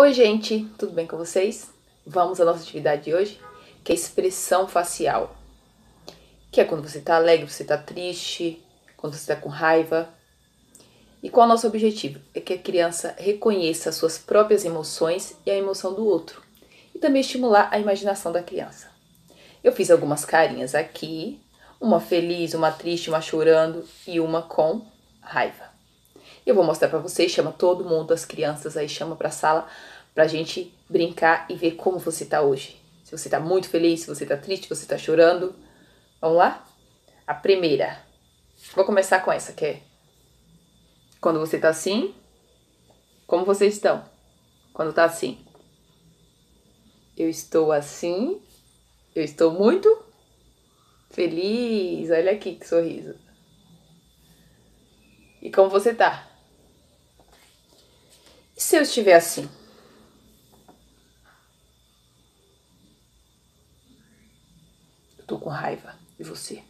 Oi, gente, tudo bem com vocês? Vamos à nossa atividade de hoje, que é expressão facial. Que é quando você tá alegre, você tá triste, quando você tá com raiva. E qual é o nosso objetivo? É que a criança reconheça as suas próprias emoções e a emoção do outro. E também estimular a imaginação da criança. Eu fiz algumas carinhas aqui, uma feliz, uma triste, uma chorando e uma com raiva. Eu vou mostrar para vocês, chama todo mundo, as crianças aí, chama para a sala pra gente brincar e ver como você tá hoje. Se você tá muito feliz, se você tá triste, se você tá chorando. Vamos lá? A primeira. Vou começar com essa, que é quando você tá assim, como vocês estão? Quando tá assim. Eu estou assim. Eu estou muito feliz. Olha aqui que sorriso. E como você tá? E se eu estiver assim? Eu tô com raiva de você.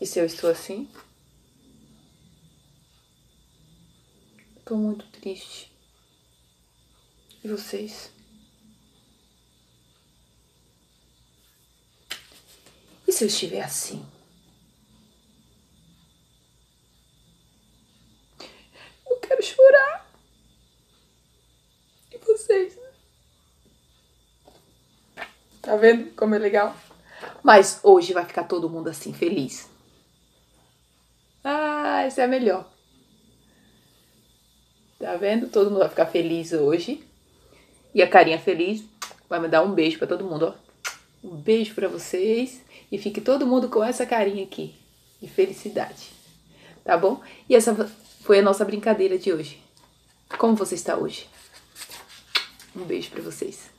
E se eu estou assim? Eu tô muito triste. E vocês? E se eu estiver assim? chorar. E vocês? Tá vendo como é legal? Mas hoje vai ficar todo mundo assim, feliz. Ah, essa é a melhor. Tá vendo? Todo mundo vai ficar feliz hoje. E a carinha feliz vai me dar um beijo para todo mundo, ó. Um beijo para vocês e fique todo mundo com essa carinha aqui de felicidade. Tá bom? E essa foi a nossa brincadeira de hoje. Como você está hoje? Um beijo para vocês.